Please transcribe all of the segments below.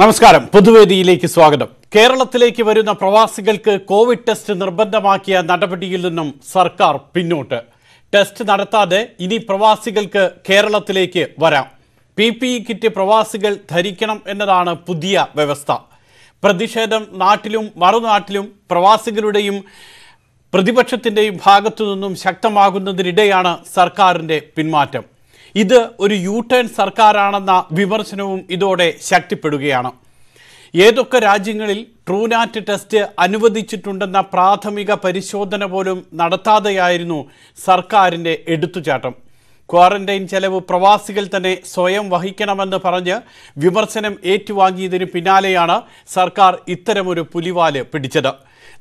നമസ്കാരം. പൊതുവേദിയിലേക്ക് സ്വാഗതം. കേരളത്തിലേക്ക് വരുന്ന പ്രവാസികൾക്ക് കോവിഡ് ടെസ്റ്റ് നിർബന്ധമാക്കിയ നടപടിയിൽ നിന്നും സർക്കാർ പിന്നോട്ട്. ടെസ്റ്റ് നടത്താതെ ഇനി പ്രവാസികൾക്ക് കേരളത്തിലേക്ക് വരാം. പി പി ഇ കിറ്റ് പ്രവാസികൾ ധരിക്കണം എന്നതാണ് പുതിയ വ്യവസ്ഥ. പ്രതിഷേധം നാട്ടിലും മറുനാട്ടിലും പ്രവാസികളുടെയും പ്രതിപക്ഷത്തിന്റെയും ഭാഗത്തു നിന്നും ശക്തമാകുന്നതിനിടെയാണ് സർക്കാരിന്റെ പിന്മാറ്റം. ഇത് ഒരു യു ടേൺ സർക്കാരാണെന്ന വിമർശനവും ഇതോടെ ശക്തിപ്പെടുകയാണ്. ഏതൊക്കെ രാജ്യങ്ങളിൽ ട്രൂനാറ്റ് ടെസ്റ്റ് അനുവദിച്ചിട്ടുണ്ടെന്ന പ്രാഥമിക പരിശോധന പോലും നടത്താതെയായിരുന്നു സർക്കാരിന്റെ എടുത്തുചാട്ടം. ക്വാറന്റൈൻ ചെലവ് പ്രവാസികൾ തന്നെ സ്വയം വഹിക്കണമെന്ന് പറഞ്ഞ് വിമർശനം ഏറ്റുവാങ്ങിയതിന് പിന്നാലെയാണ് സർക്കാർ ഇത്തരമൊരു പുലിവാൽ പിടിച്ചത്.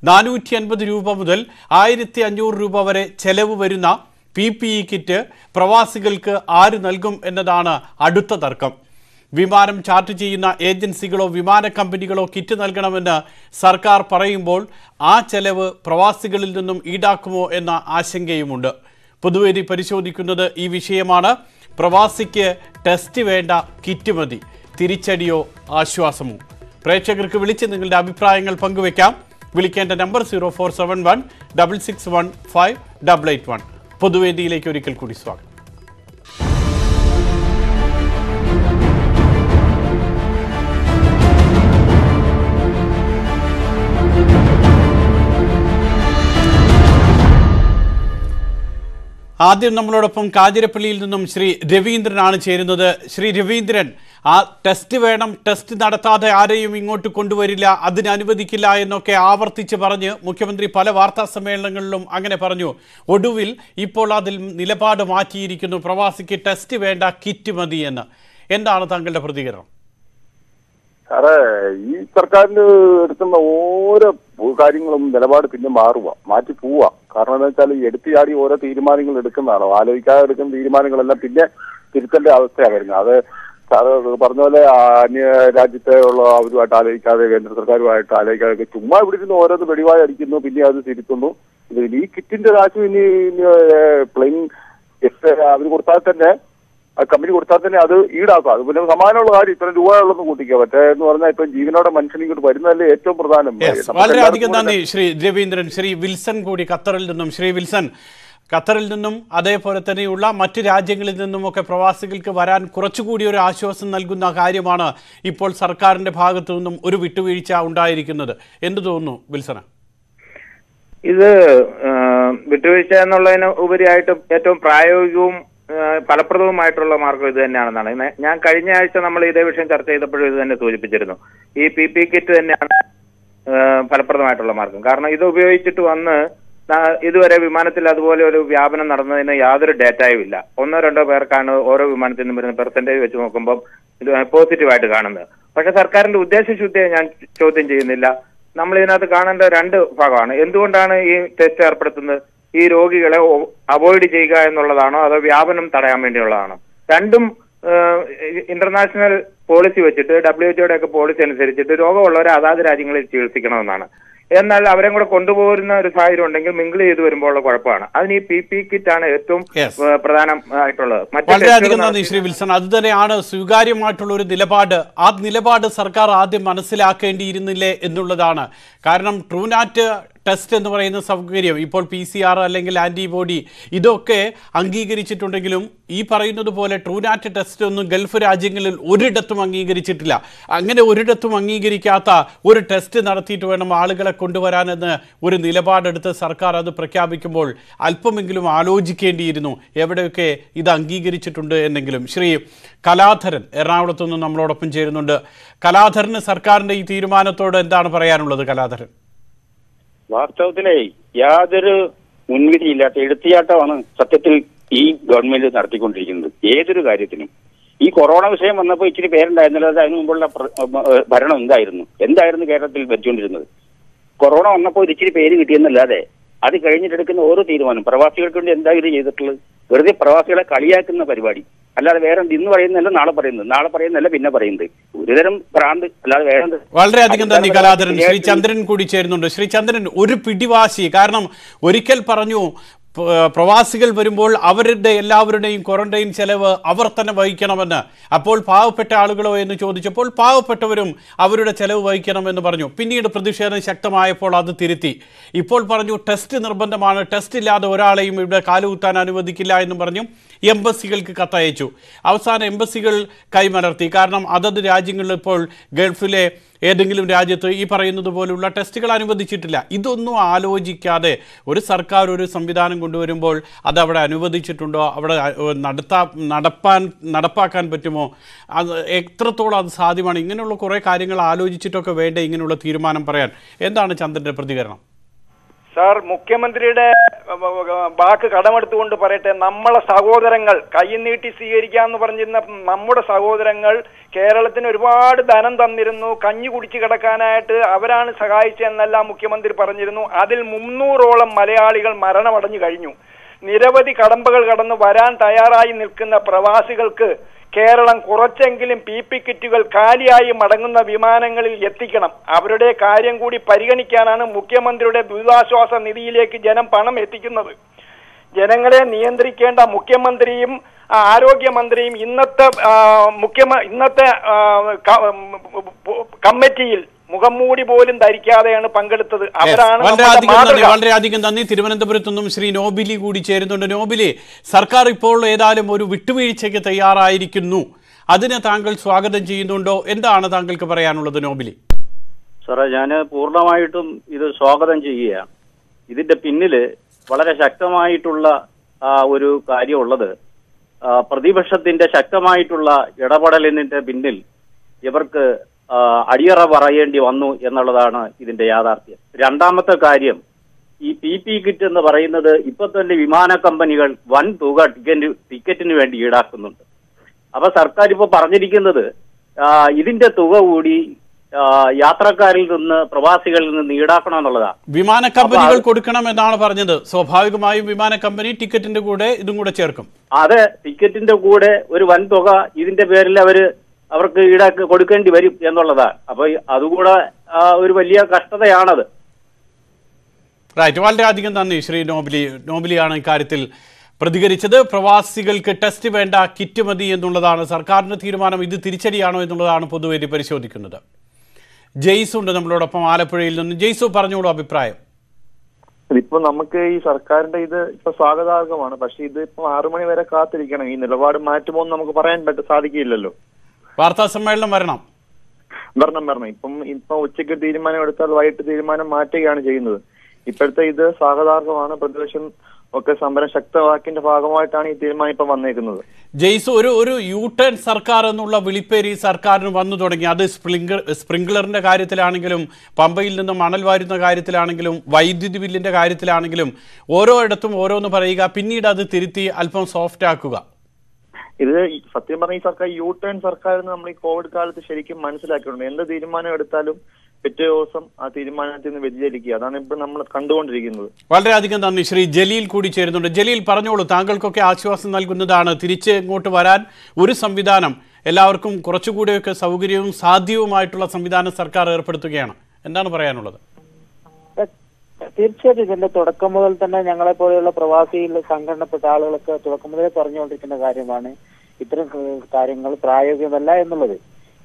നാനൂറ്റി അൻപത് രൂപ മുതൽ ആയിരത്തി അഞ്ഞൂറ് രൂപ വരെ ചെലവ് വരുന്ന പി പി ഇ കിറ്റ് പ്രവാസികൾക്ക് ആര് നൽകും എന്നതാണ് അടുത്ത തർക്കം. വിമാനം ചാർട്ട് ചെയ്യുന്ന ഏജൻസികളോ വിമാന കമ്പനികളോ കിറ്റ് നൽകണമെന്ന് സർക്കാർ പറയുമ്പോൾ ആ ചെലവ് പ്രവാസികളിൽ നിന്നും ഈടാക്കുമോ എന്ന ആശങ്കയുമുണ്ട്. പൊതുവേദി പരിശോധിക്കുന്നത് ഈ വിഷയമാണ്. പ്രവാസിക്ക് ടെസ്റ്റ് വേണ്ട കിറ്റ് മതി. തിരിച്ചടിയോ ആശ്വാസമോ? പ്രേക്ഷകർക്ക് വിളിച്ച് നിങ്ങളുടെ അഭിപ്രായങ്ങൾ പങ്കുവയ്ക്കാം വിളിക്കേണ്ട number zero four seven one double six one five double eight one. പൊതുവേദിയിലേക്ക് ഒരിക്കൽ കൂടി സ്വാഗതം. ആദ്യം നമ്മളോടൊപ്പം കാതിരപ്പള്ളിയിൽ നിന്നും ശ്രീ രവീന്ദ്രനാണ് ചേരുന്നത്. ശ്രീ രവീന്ദ്രൻ ആ ടെസ്റ്റ് വേണം ടെസ്റ്റ് നടത്താതെ ആരെയും ഇങ്ങോട്ട് കൊണ്ടുവരില്ല അതിന് അനുവദിക്കില്ല എന്നൊക്കെ ആവർത്തിച്ച് പറഞ്ഞ് മുഖ്യമന്ത്രി പല വാർത്താ സമ്മേളനങ്ങളിലും അങ്ങനെ പറഞ്ഞു. ഒടുവിൽ ഇപ്പോൾ അതിൽ നിലപാട് മാറ്റിയിരിക്കുന്നു പ്രവാസിക്ക് ടെസ്റ്റ് വേണ്ട കിറ്റ് മതി എന്ന്. എന്താണ് താങ്കളുടെ പ്രതികരണം? സാറേ ഈ സർക്കാരിന് എടുക്കുന്ന ഓരോ കാര്യങ്ങളും നിലപാട് പിന്നെ മാറുക മാറ്റി പോവുക കാരണം എന്താ വെച്ചാൽ എടുത്തു ചാടി ഓരോ തീരുമാനങ്ങൾ എടുക്കുന്നതാണോ? ആലോചിക്കാതെ എടുക്കുന്ന തീരുമാനങ്ങളെല്ലാം പിന്നെ തിരുത്തേണ്ട അവസ്ഥയാണ് വരുന്നത്. അത് സാറ് പറഞ്ഞ പോലെ അന്യ രാജ്യത്തെ ഉള്ള അവരുമായിട്ട് ആലോചിക്കാതെ കേന്ദ്ര സർക്കാരുമായിട്ട് ആലോചിക്കാതെ ചുമ്മാ ഇവിടുന്ന് ഓരോന്ന് വെടിവായി അടിക്കുന്നു പിന്നെ അത് തിരുത്തുന്നു. ഈ കിറ്റിന്റെ കാശും ഇനി പ്ലെയിൻ അവർ കൊടുത്താൽ തന്നെ കമ്പനി കൊടുത്താൽ തന്നെ അത് ഈടാക്കുക അത് പിന്നെ സമാനമുള്ള കാര്യം ഇത്ര രൂപയുള്ളൊന്ന് കൂട്ടിക്കുക മറ്റേ എന്ന് പറഞ്ഞാൽ ഇപ്പം ജീവനോടെ മനുഷ്യൻ ഇങ്ങോട്ട് വരുന്നതല്ലേ ഏറ്റവും പ്രധാനം. വളരെയധികം നന്ദി ശ്രീ രവീന്ദ്രൻ ശ്രീ വിൽസൺ കൂടി ഖത്തറിൽ നിന്നും. ശ്രീ വിൽസൺ ഖത്തറിൽ നിന്നും അതേപോലെ തന്നെയുള്ള മറ്റ് രാജ്യങ്ങളിൽ നിന്നുമൊക്കെ പ്രവാസികൾക്ക് വരാൻ കുറച്ചുകൂടി ഒരു ആശ്വാസം നൽകുന്ന കാര്യമാണ് ഇപ്പോൾ സർക്കാരിന്റെ ഭാഗത്തു നിന്നും ഒരു വിട്ടുവീഴ്ച ഉണ്ടായിരിക്കുന്നത്. എന്ത് തോന്നുന്നു വിൽസന ഇത് വിട്ടുവീഴ്ച എന്നുള്ളതിന് ഉപരിയായിട്ട് ഏറ്റവും പ്രായോഗികവും ഫലപ്രദവുമായിട്ടുള്ള മാർഗം ഇത് തന്നെയാണെന്നാണ്. ഞാൻ കഴിഞ്ഞ ആഴ്ച നമ്മൾ ഇതേ വിഷയം ചർച്ച ചെയ്തപ്പോഴും ഇത് തന്നെ സൂചിപ്പിച്ചിരുന്നു. ഈ പി പി കിറ്റ് തന്നെയാണ് ഫലപ്രദമായിട്ടുള്ള മാർഗം. കാരണം ഇത് ഉപയോഗിച്ചിട്ട് വന്ന് ഇതുവരെ വിമാനത്തിൽ അതുപോലെ ഒരു വ്യാപനം നടന്നതിന് യാതൊരു ഡേറ്റയും ഇല്ല. ഒന്നോ രണ്ടോ പേർക്കാണ് ഓരോ വിമാനത്തിൽ നിന്നും വരുന്ന പെർസെന്റേജ് വെച്ച് നോക്കുമ്പോൾ ഇത് പോസിറ്റീവായിട്ട് കാണുന്നത്. പക്ഷെ സർക്കാരിന്റെ ഉദ്ദേശശുദ്ധിയെ ഞാൻ ചോദ്യം ചെയ്യുന്നില്ല. നമ്മൾ ഇതിനകത്ത് കാണേണ്ട രണ്ട് ഭാഗമാണ്. എന്തുകൊണ്ടാണ് ഈ ടെസ്റ്റ് ഏർപ്പെടുത്തുന്നത്? ഈ രോഗികളെ അവോയ്ഡ് ചെയ്യുക എന്നുള്ളതാണോ? അതോ വ്യാപനം തടയാൻ വേണ്ടിയുള്ളതാണോ? രണ്ടും ഇന്റർനാഷണൽ പോളിസി വെച്ചിട്ട് ഡബ്ല്യു എച്ച്ഒയുടെ ഒക്കെ പോളിസി അനുസരിച്ചിട്ട് രോഗമുള്ളവരെ അതാത് രാജ്യങ്ങളിൽ ചികിത്സിക്കണമെന്നാണ്. എന്നാൽ അവരെ കൂടെ കൊണ്ടുപോകുന്ന ഒരു സാഹചര്യം ഉണ്ടെങ്കിൽ മിങ്കിൾ ചെയ്ത് വരുമ്പോഴുള്ള കുഴപ്പമാണ്. അതിന് ഈ പി പി കിറ്റ് ആണ് ഏറ്റവും പ്രധാനമായിട്ടുള്ളത് വളരെയധികം നന്ദി ശ്രീ വിൽസൺ. അത് തന്നെയാണ് സ്വീകാര്യമായിട്ടുള്ള ഒരു നിലപാട്. ആ നിലപാട് സർക്കാർ ആദ്യം മനസ്സിലാക്കേണ്ടിയിരുന്നില്ലേ എന്നുള്ളതാണ്. കാരണം ട്രൂനാറ്റ് ടെസ്റ്റ് എന്ന് പറയുന്ന സൗകര്യം ഇപ്പോൾ പി സി ആർ അല്ലെങ്കിൽ ആന്റിബോഡി ഇതൊക്കെ അംഗീകരിച്ചിട്ടുണ്ടെങ്കിലും ഈ പറയുന്നത് പോലെ ട്രൂനാറ്റ് ടെസ്റ്റ് ഒന്നും ഗൾഫ് രാജ്യങ്ങളിൽ ഒരിടത്തും അംഗീകരിച്ചിട്ടില്ല. അങ്ങനെ ഒരിടത്തും അംഗീകരിക്കാത്ത ഒരു ടെസ്റ്റ് നടത്തിയിട്ട് വേണം ആളുകളെ കൊണ്ടുവരാനെന്ന് ഒരു നിലപാടെടുത്ത് സർക്കാർ അത് പ്രഖ്യാപിക്കുമ്പോൾ അല്പമെങ്കിലും ആലോചിക്കേണ്ടിയിരുന്നു. എവിടെയൊക്കെ ഇത് അംഗീകരിച്ചിട്ടുണ്ട് എന്നെങ്കിലും. ശ്രീ കലാധരൻ എറണാകുളത്തുനിന്ന് നമ്മളോടൊപ്പം ചേരുന്നുണ്ട്. കലാധരന് സർക്കാരിന്റെ ഈ തീരുമാനത്തോട് എന്താണ് പറയാനുള്ളത് കലാധരൻ? വാസ്തവത്തിലേ യാതൊരു മുൻവിധിയില്ലാത്ത എടുത്തിയാട്ടമാണ് സത്യത്തിൽ ഈ ഗവൺമെന്റ് നടത്തിക്കൊണ്ടിരിക്കുന്നത്. ഏതൊരു കാര്യത്തിനും. ഈ കൊറോണ വിഷയം വന്നപ്പോൾ ഇച്ചിരി പേരുണ്ടായിരുന്നില്ല. അത് അതിനു മുമ്പുള്ള ഭരണം എന്തായിരുന്നു? എന്തായിരുന്നു കേരളത്തിൽ വെച്ചുകൊണ്ടിരുന്നത് കൊറോണ വന്നപ്പോൾ ഇച്ചിരി പേര് കിട്ടിയെന്നല്ലാതെ അത് കഴിഞ്ഞിട്ടെടുക്കുന്ന ഓരോ തീരുമാനം. പ്രവാസികൾക്ക് വേണ്ടി എന്താ ഇത് ചെയ്തിട്ടുള്ളത്? വെറുതെ പ്രവാസികളെ കളിയാക്കുന്ന പരിപാടി. അല്ലാതെ വേറെ ഇന്ന് പറയുന്നതല്ല നാളെ പറയുന്നത്. നാളെ പറയുന്നതല്ല പിന്നെ പറയുന്നത്. ഒരുതരം ഭ്രാന്ത് അല്ലാതെ വേറെ? വളരെയധികം നന്ദി അടിസ്ഥാന കലാധരൻ. ശ്രീ ചന്ദ്രൻ കൂടി ചേരുന്നുണ്ട്. ശ്രീചന്ദ്രൻ ഒരു പിടിവാശി. കാരണം ഒരിക്കൽ പറഞ്ഞു പ്രവാസികൾ വരുമ്പോൾ അവരുടെ എല്ലാവരുടെയും ക്വാറന്റൈൻ ചെലവ് അവർ തന്നെ വഹിക്കണമെന്ന്. അപ്പോൾ പാവപ്പെട്ട ആളുകളോ എന്ന് ചോദിച്ചപ്പോൾ പാവപ്പെട്ടവരും അവരുടെ ചെലവ് വഹിക്കണമെന്ന് പറഞ്ഞു. പിന്നീട് പ്രതിഷേധം ശക്തമായപ്പോൾ അത് തിരുത്തി. ഇപ്പോൾ പറഞ്ഞു ടെസ്റ്റ് നിർബന്ധമാണ്. ടെസ്റ്റ് ഇല്ലാതെ ഒരാളെയും ഇവിടെ കാലുകുത്താൻ അനുവദിക്കില്ല എന്ന് പറഞ്ഞു എംബസികൾക്ക് കത്തയച്ചു. അവസാന എംബസികൾ കൈമലർത്തി. കാരണം അതത് രാജ്യങ്ങളിൽ ഇപ്പോൾ ഗൾഫിലെ ഏതെങ്കിലും രാജ്യത്ത് ഈ പറയുന്നത് പോലുള്ള ടെസ്റ്റുകൾ അനുവദിച്ചിട്ടില്ല. ഇതൊന്നും ആലോചിക്കാതെ ഒരു സർക്കാർ ഒരു സംവിധാനം കൊണ്ടുവരുമ്പോൾ അത് അവിടെ അനുവദിച്ചിട്ടുണ്ടോ? അവിടെ നടത്താ നടപ്പാൻ നടപ്പാക്കാൻ പറ്റുമോ? അത് എത്രത്തോളം അത് സാധ്യമാണ്? ഇങ്ങനെയുള്ള കുറേ കാര്യങ്ങൾ ആലോചിച്ചിട്ടൊക്കെ വേണ്ടേ ഇങ്ങനെയുള്ള തീരുമാനം പറയാൻ? എന്താണ് ചന്ദ്രന്റെ പ്രതികരണം? സാർ മുഖ്യമന്ത്രിയുടെ വാക്ക് കടമെടുത്തുകൊണ്ട് പറയട്ടെ നമ്മളെ സഹോദരങ്ങൾ കൈ നീട്ടി സ്വീകരിക്കാന്ന് പറഞ്ഞിരുന്ന നമ്മുടെ സഹോദരങ്ങൾ കേരളത്തിന് ഒരുപാട് ധനം തന്നിരുന്നു കഞ്ഞി കുടിച്ചു കിടക്കാനായിട്ട് അവരാണ് സഹായിച്ചതെന്നെല്ലാം മുഖ്യമന്ത്രി പറഞ്ഞിരുന്നു. അതിൽ മുന്നൂറോളം മലയാളികൾ മരണമടഞ്ഞു കഴിഞ്ഞു. നിരവധി കടമ്പകൾ കടന്ന് വരാൻ തയ്യാറായി നിൽക്കുന്ന പ്രവാസികൾക്ക് കേരളം കുറച്ചെങ്കിലും പി പി കിറ്റുകൾ കാലിയായി മടങ്ങുന്ന വിമാനങ്ങളിൽ എത്തിക്കണം അവരുടെ കാര്യം കൂടി പരിഗണിക്കാനാണ് മുഖ്യമന്ത്രിയുടെ ദുരിതാശ്വാസ നിധിയിലേക്ക് ജനം പണം എത്തിക്കുന്നത് ജനങ്ങളെ നിയന്ത്രിക്കേണ്ട മുഖ്യമന്ത്രിയും ആരോഗ്യമന്ത്രിയും ഇന്നത്തെ മുഖ്യമ ഇന്നത്തെ ആ, ക- മൂടി മുഖംമൂടി പോലും ധരിക്കാതെയാണ് പങ്കെടുത്തത്. അവരാണ് വളരെയധികം നന്ദി മാതൃക. വളരെയധികം നന്ദി. തിരുവനന്തപുരത്തു നിന്നും ശ്രീ നോബിലി കൂടി ചേരുന്നുണ്ട്. നോബിലി സർക്കാർ ഇപ്പോൾ ഏതായാലും ഒരു വിട്ടുവീഴ്ചയ്ക്ക് തയ്യാറായിരിക്കുന്നു. അതിനെ താങ്കൾ സ്വാഗതം ചെയ്യുന്നുണ്ടോ? എന്താണ് താങ്കൾക്ക് പറയാനുള്ളത് നോബിലി? സാറേ ഞാൻ പൂർണമായിട്ടും ഇത് സ്വാഗതം ചെയ്യുകയാണ്. ഇതിന്റെ പിന്നിൽ വളരെ ശക്തമായിട്ടുള്ള ആ, ഒരു കാര്യമുള്ളത് പ്രതിപക്ഷത്തിന്റെ ശക്തമായിട്ടുള്ള ഇടപെടലിന്റെ പിന്നിൽ ഇവർക്ക് അടിയറ പറയേണ്ടി വന്നു എന്നുള്ളതാണ് ഇതിന്റെ യാഥാർത്ഥ്യം. രണ്ടാമത്തെ കാര്യം ഈ പി പി കിറ്റ് എന്ന് പറയുന്നത് ഇപ്പൊ തന്നെ വിമാന കമ്പനികൾ വൻ തുക ടിക്കറ്റ് ടിക്കറ്റിന് വേണ്ടി ഈടാക്കുന്നുണ്ട്. അപ്പൊ സർക്കാർ ഇപ്പൊ പറഞ്ഞിരിക്കുന്നത് ഇതിന്റെ തുക കൂടി യാത്രക്കാരിൽ നിന്ന് പ്രവാസികളിൽ നിന്ന് ഈടാക്കണം എന്നുള്ളതാണ് വിമാന കമ്പനികൾ കൊടുക്കണം എന്നാണ് പറഞ്ഞത്. സ്വാഭാവികമായും വിമാന കമ്പനി ടിക്കറ്റിന്റെ കൂടെ ഇതും കൂടെ ചേർക്കും. അതെ ടിക്കറ്റിന്റെ കൂടെ ഒരു വൻ തുക ഇതിന്റെ പേരിൽ അവർ അവർക്ക് ഈടാക്കി കൊടുക്കേണ്ടി വരും എന്നുള്ളതാണ്. അപ്പൊ അതുകൂടെ ഒരു വലിയ കഷ്ടതയാണത്. റൈറ്റ് വളരെയധികം നന്ദി ശ്രീ നോബിലി. നോബിലിയാണ് ഇക്കാര്യത്തിൽ പ്രതികരിച്ചത്. പ്രവാസികൾക്ക് ടെസ്റ്റ് വേണ്ട കിറ്റ് മതി എന്നുള്ളതാണ് സർക്കാരിന്റെ തീരുമാനം. ഇത് തിരിച്ചടിയാണോ എന്നുള്ളതാണ് പൊതുവേദി പരിശോധിക്കുന്നത്. ജെയ്സ് ഉണ്ട് നമ്മളോടൊപ്പം ആലപ്പുഴയിൽ നിന്ന്. ജെയ്സു പറഞ്ഞോളൂ അഭിപ്രായം. ഇതിപ്പോ നമുക്ക് ഈ സർക്കാരിന്റെ ഇത് ഇപ്പൊ സ്വാഗതാർഹമാണ്. പക്ഷെ ഇത് ഇപ്പൊ ആറു മണി വരെ കാത്തിരിക്കണം. ഈ നിലപാട് മാറ്റുമോ എന്ന് നമുക്ക് പറയാൻ പറ്റ സാധിക്കില്ലല്ലോ വാർത്താ സമ്മേളനം വരണം. വരണം വരണം. ഇപ്പം ഇപ്പൊ ഉച്ചയ്ക്ക് തീരുമാനം എടുത്താൽ വൈകിട്ട് തീരുമാനം മാറ്റുകയാണ് ചെയ്യുന്നത്. ഇപ്പോഴത്തെ ഇത് സ്വാഗതാർഹമാണ് പ്രതിപക്ഷം ഒക്കെ സമരം ശക്തമാക്കിന്റെ ഭാഗമായിട്ടാണ് ഈ തീരുമാനം ഇപ്പൊ വന്നേക്കുന്നത്. ജെയ്സ് ഒരു ഒരു യു ടേൺ സർക്കാർ എന്നുള്ള വിളിപ്പേര് ഈ സർക്കാരിന് വന്നു തുടങ്ങി. അത് സ്പ്രിങ്ക് സ്പ്രിംഗ്ലറിന്റെ കാര്യത്തിലാണെങ്കിലും പമ്പയിൽ നിന്ന് മണൽ വാരുന്ന കാര്യത്തിലാണെങ്കിലും വൈദ്യുതി ബില്ലിന്റെ കാര്യത്തിലാണെങ്കിലും ഓരോ ഇടത്തും ഓരോന്ന് പറയുക. പിന്നീട് അത് തിരുത്തി അല്പം സോഫ്റ്റ് ആക്കുക. ഇത് സത്യം പറഞ്ഞ ഈ സർക്കാർ യു ടേൺ സർക്കാർ എന്ന് നമ്മൾ ഈ കോവിഡ് കാലത്ത് ശരിക്കും മനസ്സിലാക്കിയിട്ടുണ്ട്. എന്ത് തീരുമാനം എടുത്താലും പിറ്റേ ദിവസം ആ തീരുമാനത്തിൽ നിന്ന് വ്യതിചലിക്കുക. അതാണ് ഇപ്പൊ നമ്മൾ കണ്ടുകൊണ്ടിരിക്കുന്നത്. വളരെയധികം നന്ദി. ശ്രീ ജലീൽ കൂടി ചേരുന്നുണ്ട്. ജലീൽ പറഞ്ഞോളൂ താങ്കൾക്കൊക്കെ ആശ്വാസം നൽകുന്നതാണ്. തിരിച്ച് ഇങ്ങോട്ട് വരാൻ ഒരു സംവിധാനം എല്ലാവർക്കും കുറച്ചുകൂടിയൊക്കെ സൗകര്യവും സാധ്യവുമായിട്ടുള്ള സംവിധാനം സർക്കാർ ഏർപ്പെടുത്തുകയാണ്. എന്താണ് പറയാനുള്ളത്? തീർച്ചയായിട്ടും ഇതിന്റെ തുടക്കം മുതൽ തന്നെ ഞങ്ങളെ പോലെയുള്ള പ്രവാസിയിൽ സംഘടനപ്പെട്ട ആളുകളൊക്കെ തുടക്കം മുതലേ പറഞ്ഞുകൊണ്ടിരിക്കുന്ന കാര്യമാണ്. ഇത്തരം കാര്യങ്ങൾ പ്രായോഗികമല്ല എന്നുള്ളത്.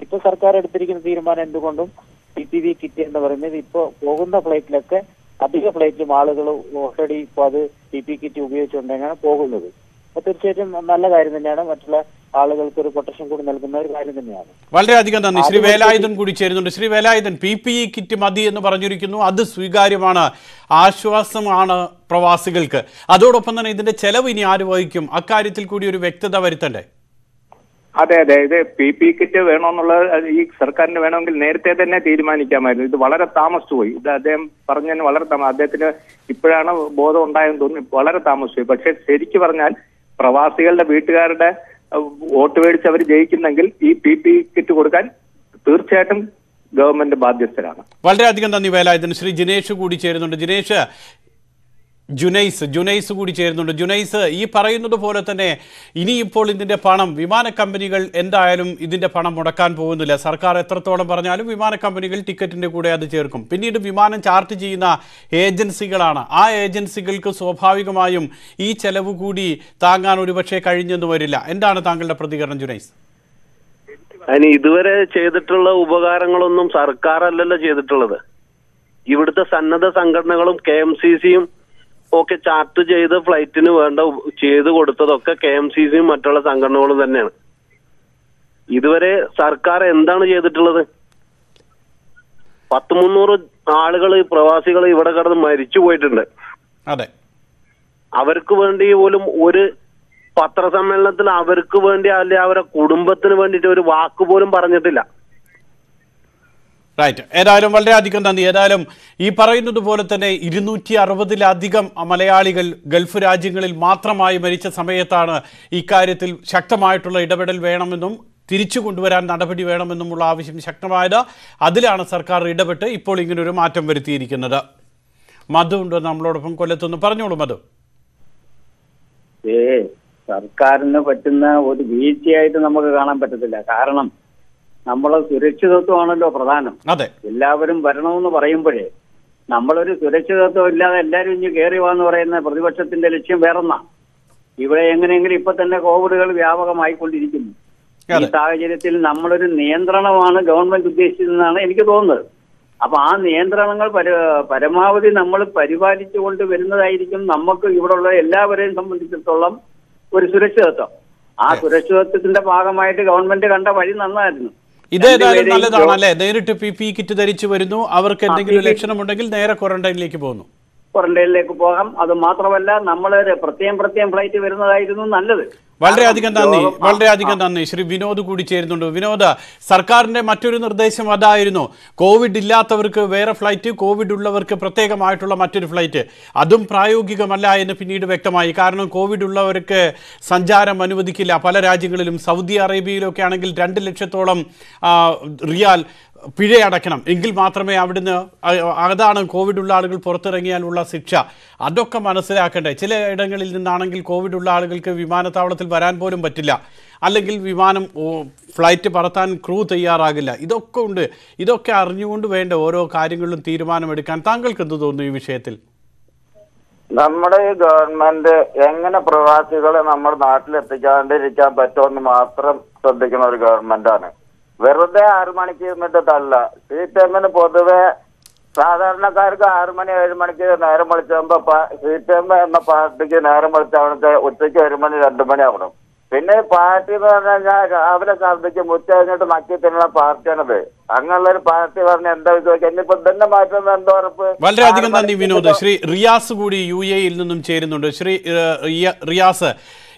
ഇപ്പൊ സർക്കാർ എടുത്തിരിക്കുന്ന തീരുമാനം എന്തുകൊണ്ടും പി പി വി കിറ്റ് എന്ന് പറയുന്നത് ഇപ്പൊ പോകുന്ന ഫ്ലൈറ്റിലൊക്കെ അധിക ഫ്ലൈറ്റിലും ആളുകൾ ഓൾറെഡി ഇപ്പൊ അത് പി പി കിറ്റ് ഉപയോഗിച്ചുകൊണ്ട് തന്നെയാണ് പോകുന്നത്. അപ്പൊ തീർച്ചയായിട്ടും നല്ല കാര്യം തന്നെയാണ്. മറ്റുള്ള ആളുകൾക്ക് ഒരു പ്രൊട്ടക്ഷൻ കൂടി നൽകുന്ന ഒരു കാര്യം തന്നെയാണ്. വളരെയധികം നന്ദി. ശ്രീ വേലായുധൻ കൂടി ചേരുന്നുണ്ട്. Shri Velayudhan P P E kit മതി എന്ന് പറഞ്ഞിരിക്കുന്നു. അത് സ്വീകാര്യമാണ്. ആശ്വാസമാണ് പ്രവാസികൾക്ക്. അതോടൊപ്പം തന്നെ ഇതിന്റെ ചെലവ് ഇനി ആര് വഹിക്കും? അക്കാര്യത്തിൽ കൂടി ഒരു വ്യക്തത വരുത്തണ്ടേ? അതെ അതെ. ഇത് പി പി കിറ്റ് വേണമെന്നുള്ളത് ഈ സർക്കാരിന് വേണമെങ്കിൽ നേരത്തെ തന്നെ തീരുമാനിക്കാമായിരുന്നു. ഇത് വളരെ താമസിച്ചു പോയി. ഇത് അദ്ദേഹം പറഞ്ഞതിന് വളരെ താമസം അദ്ദേഹത്തിന് ഇപ്പോഴാണ് ബോധം ഉണ്ടായെന്ന് തോന്നുന്നു. വളരെ താമസിച്ചു പോയി. പക്ഷെ ശരിക്കു പറഞ്ഞാൽ പ്രവാസികളുടെ വീട്ടുകാരുടെ വോട്ട് മേടിച്ച് അവർ ജയിക്കുന്നെങ്കിൽ ഈ പി പി കിറ്റ് കൊടുക്കാൻ തീർച്ചയായിട്ടും ഗവൺമെന്റ് ബാധ്യസ്ഥരാണ്. വളരെയധികം നന്ദി വേലായുധൻ. ശ്രീ ജിനേഷ് കൂടി ചേരുന്നുണ്ട്. ജിനേഷ് ജുനൈസ് ജുനൈസ് കൂടി ചേരുന്നുണ്ട്. ജുനൈസ് ഈ പറയുന്നത് പോലെ തന്നെ ഇനിയിപ്പോൾ ഇതിന്റെ പണം വിമാന കമ്പനികൾ എന്തായാലും ഇതിന്റെ പണം മുടക്കാൻ പോകുന്നില്ല. സർക്കാർ എത്രത്തോളം പറഞ്ഞാലും വിമാന കമ്പനികൾ ടിക്കറ്റിന്റെ കൂടെ അത് ചേർക്കും. പിന്നീട് വിമാനം ചാർട്ട് ചെയ്യുന്ന ഏജൻസികളാണ്. ആ ഏജൻസികൾക്ക് സ്വാഭാവികമായും ഈ ചെലവ് കൂടി താങ്ങാൻ ഒരുപക്ഷെ കഴിഞ്ഞെന്ന് വരില്ല. എന്താണ് താങ്കളുടെ പ്രതികരണം ജുനൈസ്? അതിന് ഇതുവരെ ചെയ്തിട്ടുള്ള ഉപകാരങ്ങളൊന്നും സർക്കാർ അല്ലല്ലോ ചെയ്തിട്ടുള്ളത്. ഇവിടുത്തെ സന്നദ്ധ സംഘടനകളും കെ എം സി സിയും ഒക്കെ ചാർട്ട് ചെയ്ത് ഫ്ലൈറ്റിന് വേണ്ട ചെയ്ത് കൊടുത്തതൊക്കെ കെ എം സി സിയും മറ്റുള്ള സംഘടനകളും തന്നെയാണ്. ഇതുവരെ സർക്കാർ എന്താണ് ചെയ്തിട്ടുള്ളത്? പത്ത് മുന്നൂറ് ആളുകൾ പ്രവാസികൾ ഇവിടെ കിടന്ന് മരിച്ചു പോയിട്ടുണ്ട്. അതെ. അവർക്ക് വേണ്ടി പോലും ഒരു പത്രസമ്മേളനത്തിൽ അവർക്ക് വേണ്ടി അല്ലെ അവരുടെ കുടുംബത്തിന് വേണ്ടിയിട്ട് ഒരു വാക്ക് പോലും പറഞ്ഞിട്ടില്ല. റൈറ്റ് ഏതായാലും വളരെയധികം നന്ദി. ഏതായാലും ഈ പറയുന്നത് പോലെ തന്നെ ഇരുന്നൂറ്റി അറുപതിലധികം മലയാളികൾ ഗൾഫ് രാജ്യങ്ങളിൽ മാത്രമായി മരിച്ച സമയത്താണ് ഇക്കാര്യത്തിൽ ശക്തമായിട്ടുള്ള ഇടപെടൽ വേണമെന്നും തിരിച്ചു കൊണ്ടുവരാൻ നടപടി വേണമെന്നുമുള്ള ആവശ്യം ശക്തമായത് അതിലാണ് സർക്കാർ ഇടപെട്ട് ഇപ്പോൾ ഇങ്ങനൊരു മാറ്റം വരുത്തിയിരിക്കുന്നത്. മധു ഉണ്ട്. നമ്മളോടൊപ്പം കൊല്ലത്തുനിന്ന്. പറഞ്ഞോളൂ മധു. സർക്കാരിന് പറ്റുന്ന ഒരു വീഴ്ചയായിട്ട് നമുക്ക് കാണാൻ പറ്റത്തില്ല. കാരണം നമ്മളെ സുരക്ഷിതത്വമാണല്ലോ പ്രധാനം. അതെ. എല്ലാവരും വരണമെന്ന് പറയുമ്പോഴേ നമ്മളൊരു സുരക്ഷിതത്വം ഇല്ലാതെ എല്ലാവരും ഇനി കയറി വാന്ന് പറയുന്ന പ്രതിപക്ഷത്തിന്റെ ലക്ഷ്യം വേറൊന്നാ. ഇവിടെ എങ്ങനെയെങ്കിലും ഇപ്പൊ തന്നെ കോവിഡുകൾ വ്യാപകമായിക്കൊണ്ടിരിക്കുന്നു. ഈ. സാഹചര്യത്തിൽ നമ്മളൊരു നിയന്ത്രണമാണ് ഗവൺമെന്റ് ഉദ്ദേശിച്ചതെന്നാണ് എനിക്ക് തോന്നുന്നത്. അപ്പൊ ആ നിയന്ത്രണങ്ങൾ പരമാവധി നമ്മൾ പരിപാലിച്ചുകൊണ്ട് വരുന്നതായിരിക്കും നമുക്ക് ഇവിടെയുള്ള എല്ലാവരെയും സംബന്ധിച്ചിടത്തോളം ഒരു സുരക്ഷിതത്വം. ആ സുരക്ഷിതത്വത്തിന്റെ ഭാഗമായിട്ട് ഗവൺമെന്റ് കണ്ട വഴി നന്നായിരുന്നു. ഇതേതായാലും നല്ലതാണ് അല്ലേ നേരിട്ട് പി പി കിറ്റ് ധരിച്ചു വരുന്നു. അവർക്ക് എന്തെങ്കിലും ലക്ഷണമുണ്ടെങ്കിൽ നേരെ ക്വാറന്റൈനിലേക്ക് പോകുന്നു. ക്വാറന്റൈനിലേക്ക് പോകാം. അത് മാത്രമല്ല നമ്മൾ പ്രത്യേകം പ്രത്യേകം ഫ്ലൈറ്റ് വരുന്നതായിരുന്നു നല്ലത്. വളരെയധികം നന്ദി. വളരെയധികം നന്ദി. ശ്രീ വിനോദ് കൂടി ചേരുന്നുണ്ട്. വിനോദ സർക്കാരിന്റെ മറ്റൊരു നിർദ്ദേശം അതായിരുന്നു. കോവിഡ് ഇല്ലാത്തവർക്ക് വേറെ ഫ്ലൈറ്റ് കോവിഡ് ഉള്ളവർക്ക് പ്രത്യേകമായിട്ടുള്ള മറ്റൊരു ഫ്ലൈറ്റ് അതും പ്രായോഗികമല്ല എന്ന് പിന്നീട് വ്യക്തമായി. കാരണം കോവിഡ് ഉള്ളവർക്ക് സഞ്ചാരം അനുവദിക്കില്ല. പല രാജ്യങ്ങളിലും സൗദി അറേബ്യയിലൊക്കെ ആണെങ്കിൽ രണ്ട് ലക്ഷത്തോളം റിയാൽ പിഴ അടയ്ക്കണം. എങ്കിൽ മാത്രമേ അവിടുന്ന് അതാണ് കോവിഡ് ഉള്ള ആളുകൾ പുറത്തിറങ്ങിയാലുള്ള ശിക്ഷ. അതൊക്കെ മനസ്സിലാക്കണ്ടേ. ചില ഇടങ്ങളിൽ നിന്നാണെങ്കിൽ കോവിഡ് ഉള്ള ആളുകൾക്ക് വിമാനത്താവളത്തിൽ വരാൻ പോലും പറ്റില്ല. അല്ലെങ്കിൽ വിമാനം ഫ്ലൈറ്റ് പറത്താൻ ക്രൂ തയ്യാറാകില്ല. ഇതൊക്കെ ഉണ്ട്. ഇതൊക്കെ അറിഞ്ഞുകൊണ്ട് വേണ്ട ഓരോ കാര്യങ്ങളിലും തീരുമാനമെടുക്കാൻ താങ്കൾക്ക് എന്ത് തോന്നുന്നു ഈ വിഷയത്തിൽ? നമ്മുടെ ഈ ഗവൺമെന്റ് എങ്ങനെ പ്രവാസികളെ നമ്മുടെ നാട്ടിലെത്തിക്കാണ്ടിരിക്കാൻ പറ്റുമെന്ന് മാത്രം ശ്രദ്ധിക്കുന്ന ഒരു ഗവൺമെന്റാണ്. വെറുതെ ആറു മണിക്ക് ഇരുന്നിട്ട് തള്ള. സി പി എമ്മിന് പൊതുവെ സാധാരണക്കാർക്ക് ആറു മണി ഏഴ് മണിക്ക് നേരം വിളിച്ചാകുമ്പോ സി പി എം എന്ന പാർട്ടിക്ക് നേരം വിളിച്ചാവണത് ഉച്ചയ്ക്ക് ഒരു മണി രണ്ടു മണി ആവണം. പിന്നെ പാർട്ടി എന്ന് പറഞ്ഞു കഴിഞ്ഞാൽ രാവിലെ ഛർദ്ദിച്ച് ഉച്ച കഴിഞ്ഞിട്ട് നക്കി തിന്നുന്ന പാർട്ടിയാണത്. അങ്ങനെയുള്ള ഒരു പാർട്ടി പറഞ്ഞ എന്താ വിശ്വസിക്കുക ഇനിയിപ്പോ തന്നെ മാറ്റുന്ന എന്താ ഉറപ്പ്? വളരെയധികം നന്ദി വിനോദ്. ശ്രീ റിയാസ് കൂടി യു എയിൽ നിന്നും ചേരുന്നുണ്ട്. ശ്രീ റിയാസ്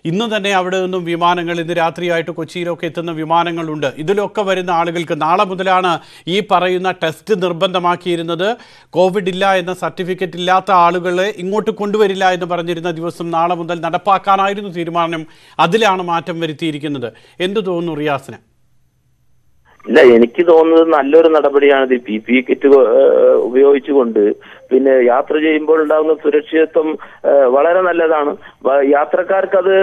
ഇന്ന് തന്നെ അവിടെ നിന്നും വിമാനങ്ങൾ ഇന്ന് രാത്രിയായിട്ട് കൊച്ചിയിലൊക്കെ എത്തുന്ന വിമാനങ്ങളുണ്ട്. ഇതിലൊക്കെ വരുന്ന ആളുകൾക്ക് നാളെ മുതലാണ് ഈ പറയുന്ന ടെസ്റ്റ് നിർബന്ധമാക്കിയിരുന്നത്. കോവിഡ് ഇല്ല എന്ന സർട്ടിഫിക്കറ്റ് ഇല്ലാത്ത ആളുകളെ ഇങ്ങോട്ട് കൊണ്ടുവരില്ല എന്ന് പറഞ്ഞിരുന്ന ദിവസം നാളെ മുതൽ നടപ്പാക്കാനായിരുന്നു തീരുമാനം. അതിലാണ് മാറ്റം വരുത്തിയിരിക്കുന്നത്. എന്തു തോന്നുന്നു റിയാസിന്? ഇല്ല എനിക്ക് തോന്നുന്നത് നല്ലൊരു നടപടിയാണ് ഇത്. പി പി കിറ്റ് ഉപയോഗിച്ചുകൊണ്ട് പിന്നെ യാത്ര ചെയ്യുമ്പോൾ ഉണ്ടാകുന്ന സുരക്ഷിതത്വം വളരെ നല്ലതാണ്. യാത്രക്കാർക്കത് യാത്രക്കാർക്ക് അത്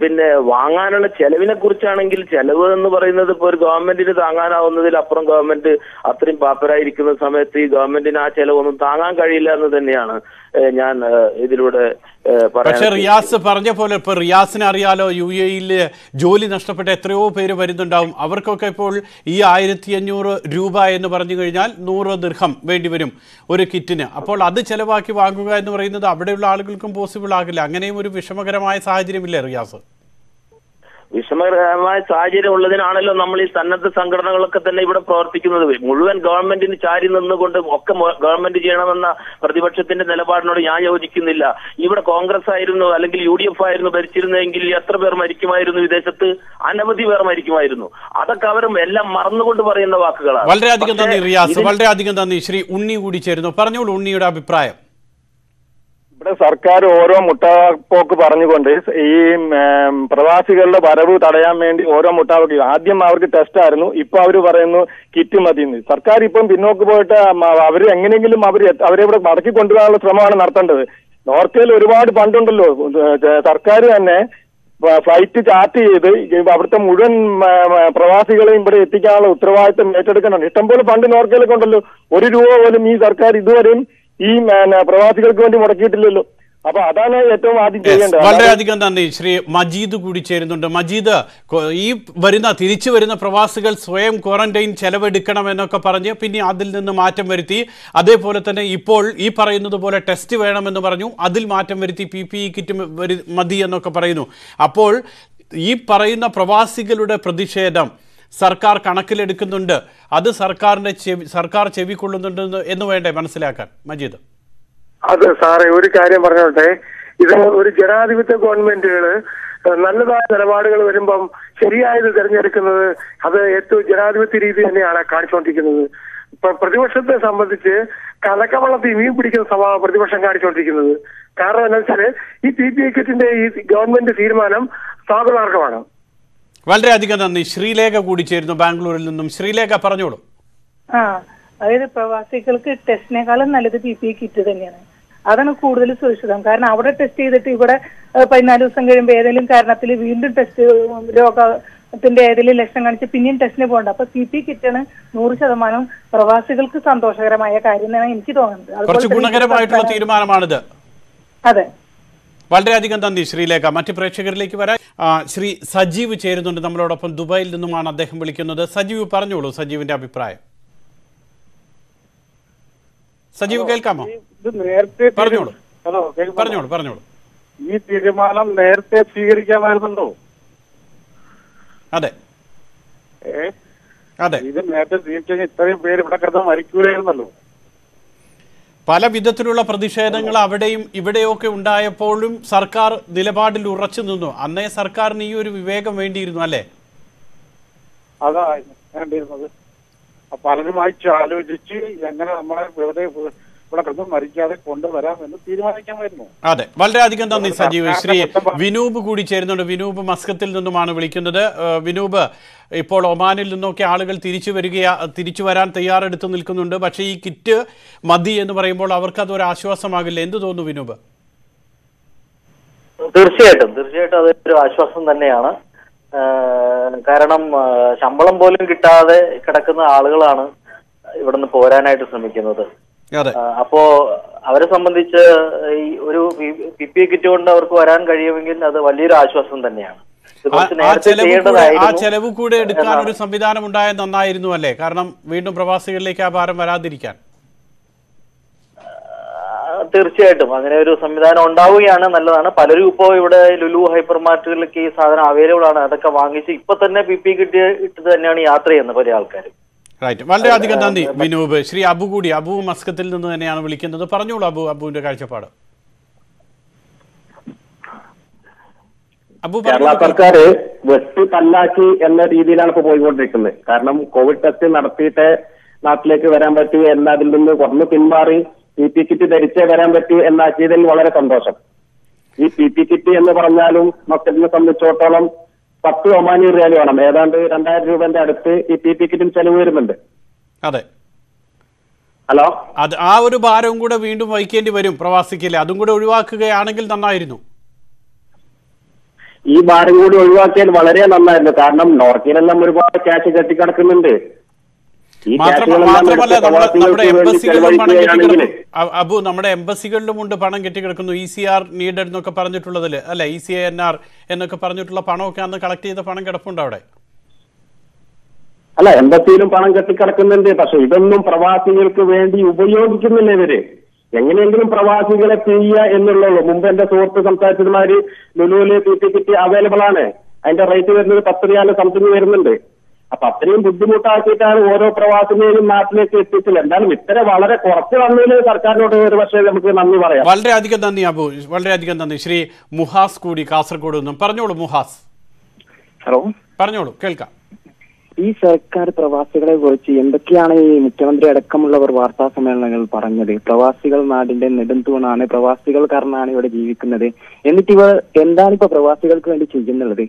പിന്നെ വാങ്ങാനുള്ള ചെലവിനെ കുറിച്ചാണെങ്കിൽ ചെലവ് എന്ന് പറയുന്നത് ഇപ്പോൾ ഒരു ഗവൺമെന്റിന് താങ്ങാനാവുന്നതിൽ അപ്പുറം ഗവൺമെന്റ് അത്രയും പാപ്പരായിരിക്കുന്ന സമയത്ത് ഈ ഗവൺമെന്റിന് ആ ചെലവൊന്നും താങ്ങാൻ കഴിയില്ല എന്ന് തന്നെയാണ്. ഞാൻ ഇതിലൂടെ പക്ഷേ പക്ഷെ റിയാസ് പറഞ്ഞ പോലെ ഇപ്പൊ റിയാസിനെ അറിയാലോ യു എയിൽ ജോലി നഷ്ടപ്പെട്ട എത്രയോ പേര് വരുന്നുണ്ടാവും. അവർക്കൊക്കെ ഇപ്പോൾ ഈ ആയിരത്തി അഞ്ഞൂറ് രൂപ എന്ന് പറഞ്ഞു കഴിഞ്ഞാൽ നൂറ് ദീർഘം വേണ്ടിവരും ഒരു കിറ്റിന്. അപ്പോൾ അത് ചെലവാക്കി വാങ്ങുക എന്ന് പറയുന്നത് അവിടെയുള്ള ആളുകൾക്കും പോസിബിൾ ആകില്ല. അങ്ങനെയും ഒരു വിഷമകരമായ സാഹചര്യമില്ലേ റിയാസ്? വിഷമകരമായ സാഹചര്യം ഉള്ളതിനാണല്ലോ നമ്മൾ ഈ സന്നദ്ധ സംഘടനകളൊക്കെ തന്നെ ഇവിടെ പ്രവർത്തിക്കുന്നത്. മുഴുവൻ ഗവൺമെന്റിന് ചാരി നിന്നുകൊണ്ട് ഒക്കെ ഗവൺമെന്റ് ചെയ്യണമെന്ന പ്രതിപക്ഷത്തിന്റെ നിലപാടിനോട് ഞാൻ യോജിക്കുന്നില്ല. ഇവിടെ കോൺഗ്രസ് ആയിരുന്നു അല്ലെങ്കിൽ യു ഡി എഫ് ആയിരുന്നു ഭരിച്ചിരുന്നെങ്കിൽ എത്ര പേർ മരിക്കുമായിരുന്നു വിദേശത്ത്? അനവധി പേർ മരിക്കുമായിരുന്നു. അതൊക്കെ അവരും എല്ലാം മറന്നുകൊണ്ട് പറയുന്ന വാക്കുകളാണ്. വളരെയധികം നന്ദി റിയാസ്. വളരെയധികം നന്ദി. ശ്രീ ഉണ്ണി കൂടി ചേരുന്നു. പറഞ്ഞോളൂ ഉണ്ണിയുടെ അഭിപ്രായം. ഇവിടെ സർക്കാർ ഓരോ മുട്ടാപ്പോക്ക് പറഞ്ഞുകൊണ്ട് ഈ പ്രവാസികളുടെ വരവ് തടയാൻ വേണ്ടി ഓരോ മുട്ടാപ്പോക്ക് ആദ്യം അവർക്ക് ടെസ്റ്റ് ആയിരുന്നു. ഇപ്പൊ അവർ പറയുന്നു കിറ്റ് മതിയെന്ന് സർക്കാർ ഇപ്പം പിന്നോക്ക് പോയിട്ട് അവർ എങ്ങനെയെങ്കിലും അവർ അവരെ ഇവിടെ മടക്കി കൊണ്ടുപോകാനുള്ള ശ്രമമാണ് നടത്തേണ്ടത്. നോർക്കയിൽ ഒരുപാട് പണ്ടുണ്ടല്ലോ. സർക്കാർ തന്നെ ഫ്ലൈറ്റ് ചാർട്ട് ചെയ്ത് അവിടുത്തെ മുഴുവൻ പ്രവാസികളെയും ഇവിടെ എത്തിക്കാനുള്ള ഉത്തരവാദിത്തം ഏറ്റെടുക്കണം ഇഷ്ടംപോലെ പണ്ട് നോർക്കയിലൊക്കെ ഉണ്ടല്ലോ. ഒരു രൂപ പോലും ഈ സർക്കാർ ഇതുവരെയും ഈ പ്രവാസികൾക്ക് വേണ്ടി മുടക്കിയിട്ടില്ലല്ലോ. അപ്പൊ അതാണ് ഏറ്റവും ആദ്യം ചെയ്യേണ്ടത്. വളരെയധികം നന്ദി. ശ്രീ മജീദ് കൂടി ചേരുന്നുണ്ട്. മജീദ് ഈ വരുന്ന തിരിച്ചു വരുന്ന പ്രവാസികൾ സ്വയം ക്വാറന്റൈൻ ചെലവെടുക്കണം എന്നൊക്കെ പറഞ്ഞ് പിന്നെ അതിൽ നിന്ന് മാറ്റം വരുത്തി. അതേപോലെ തന്നെ ഇപ്പോൾ ഈ പറയുന്നത് പോലെ ടെസ്റ്റ് വേണമെന്ന് പറഞ്ഞു. അതിൽ മാറ്റം വരുത്തി പി പി ഇ കിറ്റ് മതി എന്നൊക്കെ പറയുന്നു. അപ്പോൾ ഈ പറയുന്ന പ്രവാസികളുടെ പ്രതിഷേധം സർക്കാർ കണക്കിലെടുക്കുന്നുണ്ട്. അത് സർക്കാരിന്റെ ചെവി സർക്കാർ ചെവിക്കൊള്ളുന്നുണ്ട് എന്ന് വേണ്ടേ? മനസ്സിലാക്കാൻ. മജീദ്. അത് സാറേ ഒരു കാര്യം പറഞ്ഞോട്ടെ. ഇത് ഒരു ജനാധിപത്യ ഗവൺമെന്റുകൾ നല്ലതായ നിലപാടുകൾ വരുമ്പം ശരിയായത് തിരഞ്ഞെടുക്കുന്നത് അത് ഏറ്റവും ജനാധിപത്യ രീതി തന്നെയാണ് കാണിച്ചുകൊണ്ടിരിക്കുന്നത് പ്രതിപക്ഷത്തെ സംബന്ധിച്ച് കലക്കവളത്തിൽ മീൻ പിടിക്കുന്ന സ്വഭാവം പ്രതിപക്ഷം കാണിച്ചുകൊണ്ടിരിക്കുന്നത് കാരണം എന്താ വെച്ചാൽ ഈ പി പി ഐ കിറ്റിന്റെ ഈ ഗവൺമെന്റ് തീരുമാനം സ്വാഗതാർഹമാണ് വളരെയധികം നന്ദി. ശ്രീലേഖ കൂടി ചേരുന്നു ബാംഗ്ലൂരിൽ നിന്നും. ശ്രീലേഖ പറഞ്ഞോളൂ. ആ അതായത് പ്രവാസികൾക്ക് ടെസ്റ്റിനേക്കാളും നല്ലത് പി പി കിറ്റ് തന്നെയാണ്. അതാണ് കൂടുതൽ സുരക്ഷിതം. കാരണം അവിടെ ടെസ്റ്റ് ചെയ്തിട്ട് ഇവിടെ പതിനാല് ദിവസം കഴിയുമ്പോൾ ഏതെങ്കിലും കാരണത്തിൽ വീണ്ടും ടെസ്റ്റ് രോഗത്തിന്റെ ഏതെങ്കിലും ലക്ഷണം കാണിച്ച് പിന്നെയും ടെസ്റ്റിന് പോകണ്ട. അപ്പൊ പി പി കിറ്റാണ് നൂറ് ശതമാനം പ്രവാസികൾക്ക് സന്തോഷകരമായ കാര്യം എന്നാണ് എനിക്ക് തോന്നുന്നത്. ഗുണകരമായിട്ടുള്ള തീരുമാനമാണിത്. അതെ. വളരെയധികം നന്ദി ശ്രീലേഖ. മറ്റ് പ്രേക്ഷകരിലേക്ക് വരാൻ ശ്രീ സജീവ് ചേരുന്നുണ്ട് നമ്മളോടൊപ്പം ദുബായിൽ നിന്നുമാണ് അദ്ദേഹം വിളിക്കുന്നത്. സജീവ് പറഞ്ഞോളൂ സജീവിന്റെ അഭിപ്രായം. സജീവ് കേൾക്കാമോ? നേരത്തെ പറഞ്ഞോളൂ. പറഞ്ഞോളൂ പറഞ്ഞോളൂ. ഈ തീരുമാനം നേരത്തെ സ്വീകരിക്കാമായിരുന്നുണ്ടോ അതെ. അതെ. ഇത് നേരത്തെ സ്വീകരിച്ചു ഇത്രയും പേര് ഇവിടെ കിടന്ന് മരിക്കൂലായിരുന്നല്ലോ. പല വിധത്തിലുള്ള പ്രതിഷേധങ്ങൾ അവിടെയും ഇവിടെയൊക്കെ ഉണ്ടായപ്പോഴും സർക്കാർ നിലപാടിൽ ഉറച്ചു നിന്നു. അന്നേ സർക്കാരിന് ഈ ഒരു വിവേകം വേണ്ടിയിരുന്നു അല്ലേ? അതാ വേണ്ടിയിരുന്നത്. പലരുമായി ആലോചിച്ച് എങ്ങനെ നമ്മളെ വെറുതെ ഇവിടെ കിടന്ന് മരിക്കാതെ കൊണ്ടുവരാം എന്ന് തീരുമാനിക്കാമായിരുന്നു. അതെ. വളരെയധികം നന്ദി സജീവ്. ശ്രീ വിനൂപ് കൂടി ചേരുന്നുണ്ട്. വിനൂപ് മസ്കത്തിൽ നിന്നുമാണ് വിളിക്കുന്നത്. വിനൂപ് ഇപ്പോൾ ഒമാനിൽ നിന്നൊക്കെ ആളുകൾ തിരിച്ചു വരികയാ തിരിച്ചു വരാൻ തയ്യാറെടുത്ത് നിൽക്കുന്നുണ്ട്. പക്ഷേ ഈ കിറ്റ് മതി എന്ന് പറയുമ്പോൾ അവർക്ക് അതൊരു ആശ്വാസമാകില്ല. എന്ത് തോന്നുന്നു വിനൂപ്? തീർച്ചയായിട്ടും. തീർച്ചയായിട്ടും അതൊരു ആശ്വാസം തന്നെയാണ്. കാരണം ശമ്പളം പോലും കിട്ടാതെ കിടക്കുന്ന ആളുകളാണ് ഇവിടുന്ന് പോരാനായിട്ട് ശ്രമിക്കുന്നത്. അപ്പോ അവരെ സംബന്ധിച്ച് ഈ ഒരു പി പി കിറ്റ് കൊണ്ട് അവർക്ക് വരാൻ കഴിയുമെങ്കിൽ അത് വലിയൊരു ആശ്വാസം തന്നെയാണ്. ആ- ചെലവ് കൂടെ എടുക്കാൻ ഒരു സംവിധാനം ഉണ്ടായത് നന്നായിരുന്നു അല്ലേ? കാരണം വീണ്ടും പ്രവാസികളിലേക്ക് ആ ഭാരം വരാതിരിക്കാൻ. തീർച്ചയായിട്ടും. അങ്ങനെ ഒരു സംവിധാനം ഉണ്ടാവുകയാണ് നല്ലതാണ്. പലരും ഇപ്പോൾ ഇവിടെ ലുലു ഹൈപ്പർ മാർട്ടുകളിലൊക്കെ ഈ സാധനം അവൈലബിൾ ആണ്. അതൊക്കെ വാങ്ങിച്ച് ഇപ്പൊ തന്നെ പി പി കിട്ടി ഇട്ട് തന്നെയാണ് യാത്ര ചെയ്യുന്നത് പല ആൾക്കാരും. റൈറ്റ് വളരെയധികം നന്ദി വിനൂപ്. ശ്രീ അബു കൂടി അബു മസ്കത്തിൽ നിന്ന് തന്നെയാണ് വിളിക്കുന്നത്. പറഞ്ഞോളൂ അബു അബുവിന്റെ കാഴ്ചപ്പാട്. കേരള സർക്കാർ വെട്ടി തല്ലാക്കി എന്ന രീതിയിലാണ് ഇപ്പൊ പോയിക്കൊണ്ടിരിക്കുന്നത്. കാരണം കോവിഡ് ടെസ്റ്റ് നടത്തിയിട്ട് നാട്ടിലേക്ക് വരാൻ പറ്റൂ എന്നതിൽ നിന്ന് കുറഞ്ഞു പിന്മാറി പി പി കിറ്റ് ധരിച്ചേ വരാൻ പറ്റൂ എന്നാക്കിയതിൽ വളരെ സന്തോഷം. ഈ പി പി കിറ്റ് എന്ന് പറഞ്ഞാലും മക്കളിനെ സംബന്ധിച്ചിടത്തോളം പത്ത് ഒമാനി റിയാൽ വേണം. ഏതാണ്ട് രണ്ടായിരം രൂപന്റെ അടുത്ത് ഈ പി പി കിറ്റിന് ചെലവ് വരുന്നുണ്ട്. അതെ. ഹലോ? അത് ആ ഒരു ഭാരവും കൂടെ വീണ്ടും വഹിക്കേണ്ടി വരും പ്രവാസിക്കല്ലേ അതും കൂടെ ഒഴിവാക്കുകയാണെങ്കിൽ നന്നായിരുന്നു. ഈ ഭാരം കൂടി ഒഴിവാക്കിയാൽ വളരെ നന്നായിരുന്നു. കാരണം നോർക്കിയിലെല്ലാം ഒരുപാട് ക്യാഷ് കെട്ടിക്കിടക്കുന്നുണ്ട്. മാത്രമല്ല നമ്മുടെ എംബസികളിലും പണം കെട്ടിക്കിടക്കുന്നു. അബു നമ്മുടെ എംബസികളിലും ഉണ്ട് പണം കെട്ടിക്കിടക്കുന്നു. ഇ സി ആർ നീഡഡ് എന്നൊക്കെ പറഞ്ഞിട്ടുള്ളതിൽ അല്ലെ ഇ സി എൻ ആർ എന്നൊക്കെ പറഞ്ഞിട്ടുള്ള പണമൊക്കെ അന്ന് കളക്ട് ചെയ്ത പണം കിടപ്പുണ്ട് അവിടെ. അല്ല എംബസിയിലും പണം കെട്ടിക്കിടക്കുന്നുണ്ട്. പക്ഷെ ഇതൊന്നും പ്രവാസികൾക്ക് വേണ്ടി ഉപയോഗിക്കുന്നില്ല ഇവർ. എങ്ങനെയെങ്കിലും പ്രവാസികളെ ചെയ്യുക എന്നുള്ളൂ മുമ്പ് എന്റെ സുഹൃത്ത് സംസാരിച്ചതുമാതിരി ലുലുവിൽ പി പി കിറ്റ് അവൈലബിൾ ആണ്. അതിന്റെ റേറ്റ് വരുന്നത് പത്ത് റിയാൽ സംതിങ് വരുന്നുണ്ട്. അപ്പൊ അത്രയും ബുദ്ധിമുട്ടാക്കിയിട്ടാണ് ഓരോ പ്രവാസിനെയും നാട്ടിലേക്ക് എത്തിച്ചത്. എന്തായാലും ഇത്ര വളരെ കുറച്ച് വന്നതിന് സർക്കാരിനോട് ഒരു പക്ഷേ നമുക്ക് നന്ദി പറയാം. വളരെയധികം നന്ദി അബു. വളരെയധികം നന്ദി. ശ്രീ മുഹാസ് കൂടി കാസർഗോഡ് നിന്നും. പറഞ്ഞോളൂ മുഹാസ്. ഹലോ. പറഞ്ഞോളൂ കേൾക്കാം. ഈ സർക്കാർ പ്രവാസികളെ കുറിച്ച് എന്തൊക്കെയാണ് ഈ മുഖ്യമന്ത്രി അടക്കമുള്ളവർ വാർത്താ സമ്മേളനങ്ങളിൽ പറഞ്ഞത്? പ്രവാസികൾ നാടിന്റെ നെടുംതൂണാണ് പ്രവാസികൾ കാരണമാണ് ഇവിടെ ജീവിക്കുന്നത്. എന്നിട്ട് ഇവർ എന്താണ് ഇപ്പൊ പ്രവാസികൾക്ക് വേണ്ടി ചെയ്യുന്നുള്ളത്?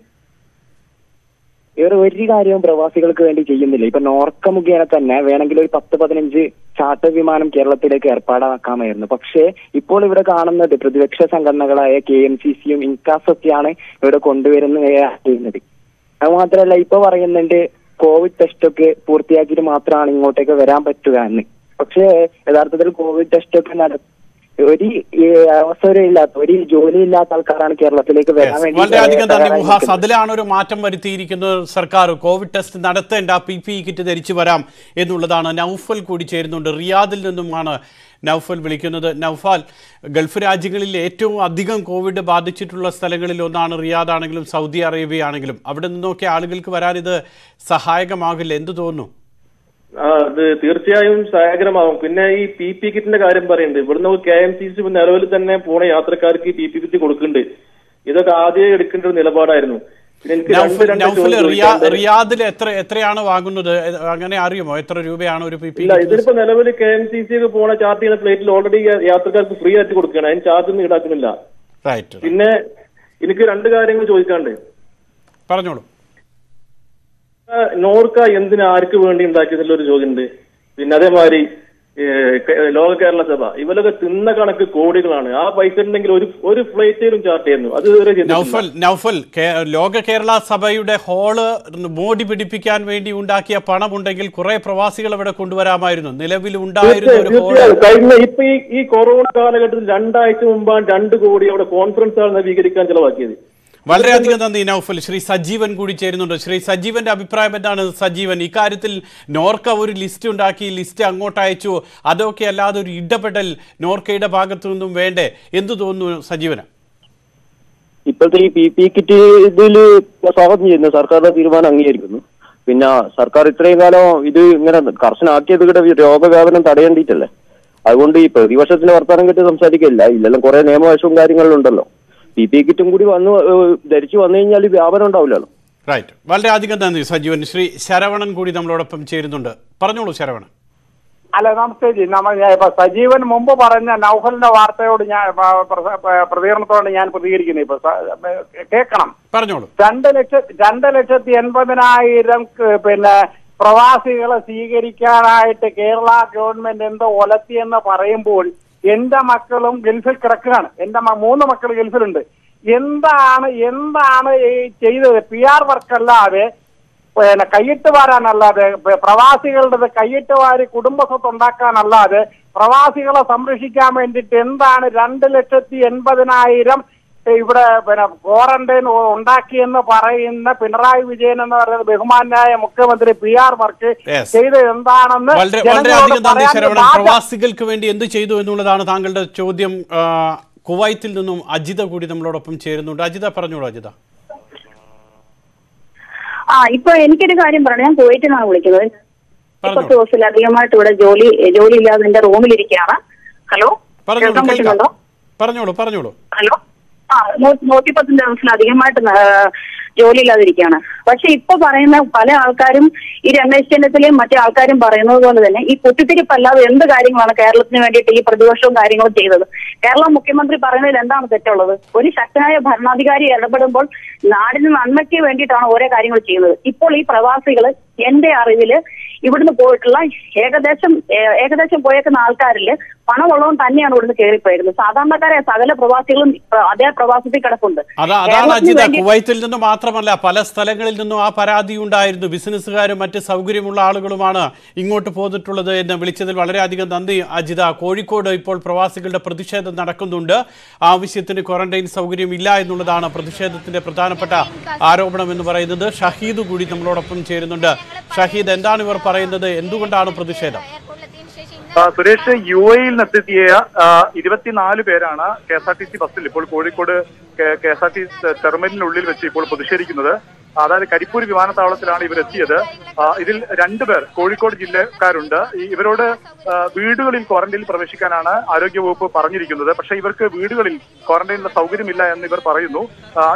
ഇവർ ഒരു കാര്യവും പ്രവാസികൾക്ക് വേണ്ടി ചെയ്യുന്നില്ല. ഇപ്പൊ നോർക്ക മുഖേന തന്നെ വേണമെങ്കിൽ ഒരു പത്ത് പതിനഞ്ച് ചാർട്ടർ വിമാനം കേരളത്തിലേക്ക് ഏർപ്പാടാക്കാമായിരുന്നു. പക്ഷേ ഇപ്പോൾ ഇവിടെ കാണുന്നത് പ്രതിപക്ഷ സംഘടനകളായ കെ എം സി സിയും ഇൻകാസ് ഒക്കെയാണ് ഇവിടെ കൊണ്ടുവരുന്നത് അത് മാത്രമല്ല ഇപ്പൊ പറയുന്നുണ്ട് കോവിഡ് ടെസ്റ്റ് ഒക്കെ പൂർത്തിയാക്കിയിട്ട് മാത്രമാണ് ഇങ്ങോട്ടേക്ക് വരാൻ പറ്റുക എന്ന്. പക്ഷേ യഥാർത്ഥത്തിൽ കോവിഡ് ടെസ്റ്റ് ഒക്കെ നട ഒരു അവസരമില്ലാത്ത ഒരു ജോലി ഇല്ലാത്ത ആൾക്കാരാണ് കേരളത്തിലേക്ക് വരാൻ വേണ്ടി വളരെയധികം തയ്യാറായി മുഹാസ്. അതിലാണ് ഒരു മാറ്റം വരുത്തിയിരിക്കുന്നത് സർക്കാർ. കോവിഡ് ടെസ്റ്റ് നടത്തേണ്ട പി പി ഇ കിറ്റ് ധരിച്ചു വരാം എന്നുള്ളതാണ്. നൌഫൽ കൂടി ചേരുന്നുണ്ട്. റിയാദിൽ നിന്നുമാണ് നൌഫൽ വിളിക്കുന്നത്. നൌഫാൽ ഗൾഫ് രാജ്യങ്ങളിൽ ഏറ്റവും അധികം കോവിഡ് ബാധിച്ചിട്ടുള്ള സ്ഥലങ്ങളിൽ ഒന്നാണ് റിയാദ് ആണെങ്കിലും സൗദി അറേബ്യ ആണെങ്കിലും അവിടെ നിന്നൊക്കെ ആളുകൾക്ക് വരാൻ ഇത് സഹായകമാകില്ല. എന്ത് തോന്നുന്നു? ആ അത് തീർച്ചയായും സഹായകരമാവും. പിന്നെ ഈ പി പി കിറ്റിന്റെ കാര്യം പറയുന്നുണ്ട്. ഇവിടുന്ന് കെ എം സി സി നിലവിൽ തന്നെ പോണ യാത്രക്കാർക്ക് ഈ പി പി കിറ്റ് കൊടുക്കുന്നുണ്ട്. ഇതൊക്കെ ആദ്യം എടുക്കേണ്ട ഒരു നിലപാടായിരുന്നു. റിയാദിൽ എത്ര എത്രയാണ് വാങ്ങുന്നത്? അങ്ങനെ അറിയുമോ? എത്ര രൂപയാണ് ഒരു പി പി ഇതിപ്പോ നിലവിൽ കെ എം സി സി ഒക്കെ പോണ ചാർട്ട് ചെയ്യുന്ന ഫ്ലൈറ്റിൽ ഓൾറെഡി യാത്രക്കാർക്ക് ഫ്രീ ആയിട്ട് കൊടുക്കുകയാണ്. അതിന് ചാർജ് ഒന്നും ഈടാക്കുന്നില്ല. പിന്നെ എനിക്ക് രണ്ട് കാര്യങ്ങൾ ചോദിക്കാണ്ട് പറഞ്ഞോളൂ. നോർക്ക എന്തിന് ആർക്ക് വേണ്ടി ഉണ്ടാക്കിയതിലുള്ള ഒരു ചോദ്യമുണ്ട്. പിന്നെ അതേമാതിരി ലോക കേരള സഭ ഇവരൊക്കെ തിന്ന കണക്ക് കോടികളാണ്. ആ പൈസ ഉണ്ടെങ്കിൽ ഒരു ഒരു ഫ്ലൈറ്റിലും ചാർട്ട് ചെയ്യുന്നു. അത് നൗഫൽ നൗഫൽ ലോക കേരള സഭയുടെ ഹോൾ മോടി പിടിപ്പിക്കാൻ വേണ്ടി ഉണ്ടാക്കിയ പണം ഉണ്ടെങ്കിൽ കുറെ പ്രവാസികൾ ഇവിടെ കൊണ്ടുവരാമായിരുന്നു. നിലവിൽ ഉണ്ടായിരുന്നു കഴിഞ്ഞ ഇപ്പൊ ഈ ഈ കൊറോണ കാലഘട്ടത്തിൽ രണ്ടാഴ്ച മുമ്പാണ് രണ്ട് കോടി അവിടെ കോൺഫറൻസ് ആണ് നവീകരിക്കാൻ ചെലവാക്കിയത്. വളരെയധികം നന്ദി നൗഫൽ. ശ്രീ സജീവൻ കൂടി ചേരുന്നുണ്ട്. ശ്രീ സജീവന്റെ അഭിപ്രായം എന്താണ്? സജീവൻ ഇക്കാര്യത്തിൽ നോർക്ക ഒരു ലിസ്റ്റ് ഉണ്ടാക്കി ലിസ്റ്റ് അങ്ങോട്ട് അയച്ചു. അതൊക്കെ അല്ലാതെ ഒരു ഇടപെടൽ നോർക്കയുടെ ഭാഗത്തു നിന്നും വേണ്ടേ? എന്തു തോന്നുന്നു സജീവന്? ഇപ്പോഴത്തെ ഈ പി പി കിറ്റ് ഇതിൽ സ്വാഗതം ചെയ്യുന്നു. സർക്കാരിന്റെ തീരുമാനം അംഗീകരിക്കുന്നു. പിന്നെ സർക്കാർ ഇത്രയും കാലം ഇത് ഇങ്ങനെ കർശനാക്കിയത് ഇവിടെ രോഗവ്യാപനം തടയേണ്ടിയിട്ടല്ലേ? അതുകൊണ്ട് ഈ പ്രതിപക്ഷത്തിന്റെ വർത്തമാനം കിട്ടി സംസാരിക്കില്ല ഇല്ലെല്ലാം കുറെ നിയമവശവും കാര്യങ്ങളും ഉണ്ടല്ലോ. പി പി കിറ്റും കൂടി വന്ന് ധരിച്ചു വന്നു കഴിഞ്ഞാൽ വ്യാപനം ഉണ്ടാവില്ലല്ലോ. റൈറ്റ് വളരെയധികം നന്ദി സജീവൻ. ശ്രീ ശരവണൻ കൂടി നമ്മളോടൊപ്പം ചേരുന്നുണ്ട്. പറഞ്ഞോളൂ ശരവണൻ. അല്ല നമസ്തേ ജി. നമ്മൾ ഞാൻ ഇപ്പൊ സജീവൻ മുമ്പ് പറഞ്ഞ നൗഹലിന്റെ വാർത്തയോട് ഞാൻ പ്രതികരണത്തോട് ഞാൻ പ്രതികരിക്കുന്നത് ഇപ്പൊ. കേൾക്കണം. പറഞ്ഞോളൂ. രണ്ട് ലക്ഷ രണ്ട് ലക്ഷത്തി എൺപതിനായിരം പിന്നെ പ്രവാസികളെ സ്വീകരിക്കാനായിട്ട് കേരള ഗവൺമെന്റ് എന്തോ ഒലത്തിയെന്ന് പറയുമ്പോൾ എന്റെ മക്കളും ഗൾഫിൽ കിടക്കുകയാണ്. എന്റെ മൂന്ന് മക്കൾ ഗൾഫിലുണ്ട്. എന്താണ് എന്താണ് ഈ ചെയ്തത്? പി ആർ വർക്ക് അല്ലാതെ പിന്നെ കൈയിട്ട് വാരാനല്ലാതെ പ്രവാസികളുടെ കൈയിട്ട് വാരി കുടുംബ സ്വത്ത് ഉണ്ടാക്കാനല്ലാതെ പ്രവാസികളെ സംരക്ഷിക്കാൻ വേണ്ടിയിട്ട് എന്താണ് രണ്ട് ലക്ഷത്തി എൺപതിനായിരം ഇവിടെ പിന്നെ ക്വാറന്റൈൻ ഉണ്ടാക്കിയെന്ന് പറയുന്ന പിണറായി വിജയൻ എന്ന് പറയുന്ന ബഹുമാനായ മുഖ്യമന്ത്രി പി ആർ വർക്ക് ചെയ്ത് എന്താണെന്ന് പ്രവാസികൾക്ക് വേണ്ടി എന്ത് ചെയ്തു എന്നുള്ളതാണ് താങ്കളുടെ ചോദ്യം. കുവൈത്തിൽ നിന്നും അജിത കൂടി നമ്മളോടൊപ്പം ചേരുന്നുണ്ട്. അജിത പറഞ്ഞോളൂ അജിത. ആ ഇപ്പൊ എനിക്കൊരു കാര്യം പറഞ്ഞു ഞാൻ കുവൈറ്റിൽ നിന്നാണ് വിളിക്കുന്നത്. കുറച്ച് ദിവസത്തിലധികമായിട്ട് ഇവിടെ ജോലി ജോലി ഇല്ലാതെ എന്റെ റൂമിലിരിക്കുകയാണ്. ഹലോ? കേൾക്കാൻ പറ്റുന്നുണ്ടോ? പറഞ്ഞോളൂ പറഞ്ഞോളൂ. ഹലോ? ആ നൂ- നൂറ്റിപ്പത്ത് ദിവസത്തിലധികമായിട്ട് ജോലിയില്ലാതിരിക്കുകയാണ്. പക്ഷെ ഇപ്പൊ പറയുന്ന പല ആൾക്കാരും ഈ രമേശ് ചെന്നിത്തലയും മറ്റു ആൾക്കാരും പറയുന്നത് പോലെ തന്നെ ഈ കുത്തിത്തിരിപ്പല്ലാതെ എന്ത് കാര്യങ്ങളാണ് കേരളത്തിന് വേണ്ടിയിട്ട് ഈ പ്രതിപക്ഷവും കാര്യങ്ങളും ചെയ്തത്? കേരള മുഖ്യമന്ത്രി പറയുന്നതിൽ എന്താണ് തെറ്റുള്ളത്? ഒരു ശക്തനായ ഭരണാധികാരി ഇടപെടുമ്പോൾ നാടിന് നന്മയ്ക്ക് വേണ്ടിയിട്ടാണ് ഓരോ കാര്യങ്ങൾ ചെയ്യുന്നത്. ഇപ്പോൾ ഈ പ്രവാസികൾ എന്റെ അറിവിൽ ഇവിടുന്ന് പോയിട്ടുള്ള ഏകദേശം ഏകദേശം പോയേക്കുന്ന ആൾക്കാരിൽ പണമുള്ളവൻ തന്നെയാണ് ഇവിടുന്ന് കയറിപ്പോയിരുന്നത് സാധാരണക്കാരെ സകല പ്രവാസികളും പ്ര- അതേ പ്രവാസത്തിൽ കിടപ്പുണ്ട്. അതാണ് അജിത കുവൈത്തിൽ നിന്ന് മാത്രമല്ല പല സ്ഥലങ്ങളിൽ നിന്നും ആ പരാതി ഉണ്ടായിരുന്നു. ബിസിനസ്സുകാരും മറ്റ് സൗകര്യമുള്ള ആളുകളുമാണ് ഇങ്ങോട്ട് പോന്നിട്ടുള്ളത് എന്ന് വിളിച്ചതിൽ വളരെയധികം നന്ദി അജിത. കോഴിക്കോട് ഇപ്പോൾ പ്രവാസികളുടെ പ്രതിഷേധം നടക്കുന്നുണ്ട്. ആവശ്യത്തിന് ക്വാറന്റൈൻ സൗകര്യം ഇല്ല എന്നുള്ളതാണ് പ്രതിഷേധത്തിന്റെ പ്രധാനപ്പെട്ട ആരോപണം എന്ന് പറയുന്നത്. ഷഹീദ് കൂടി നമ്മളോടൊപ്പം ചേരുന്നുണ്ട്. ഷഹീദ് എന്താണ് ഇവർ പറയുന്നത്? എന്തുകൊണ്ടാണ് പ്രതിഷേധം? സുരേഷ് യു എയിൽ നിന്നെത്തിയ ഇരുപത്തിനാല് പേരാണ് K S R T C ബസ്സിൽ ഇപ്പോൾ Kozhikode K S R T ടെർമിനലിനുള്ളിൽ വെച്ച് ഇപ്പോൾ പ്രതിഷേധിക്കുന്നത്. അതായത് കരിപ്പൂർ വിമാനത്താവളത്തിലാണ് ഇവരെത്തിയത്. ഇതിൽ രണ്ടുപേർ കോഴിക്കോട് ജില്ലക്കാരുണ്ട്. ഇവരോട് വീടുകളിൽ ക്വാറന്റൈനിൽ പ്രവേശിക്കാനാണ് ആരോഗ്യവകുപ്പ് പറഞ്ഞിരിക്കുന്നത്. പക്ഷേ ഇവർക്ക് വീടുകളിൽ ക്വാറന്റൈനിലെ സൗകര്യമില്ല എന്ന് ഇവർ പറയുന്നു.